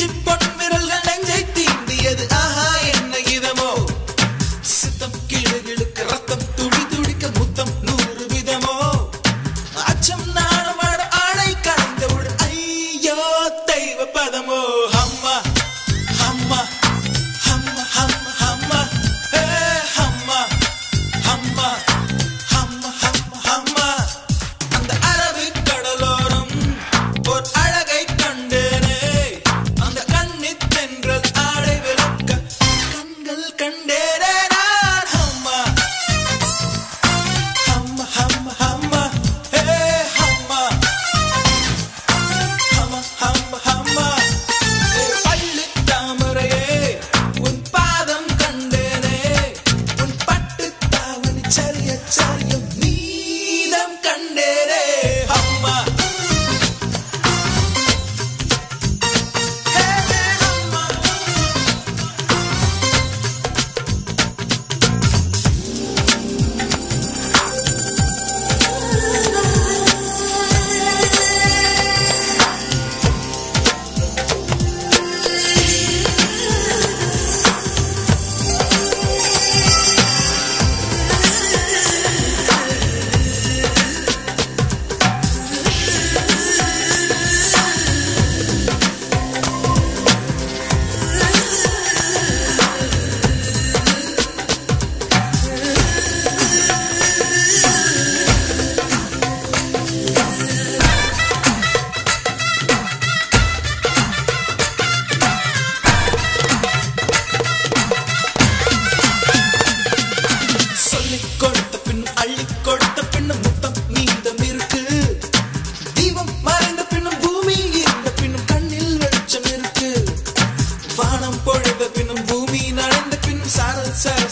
இஞ்சி பொன் விரல்கள் நெஞ்சை தீண்டியது. ஆஹா என்ன இதமோ? சித்தம் கீழே இழுக்க ரத்தம் துடி துடிக்க முத்தம் நூறு விதமோ? அச்சம் நான்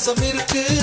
பாசம் இருக்கு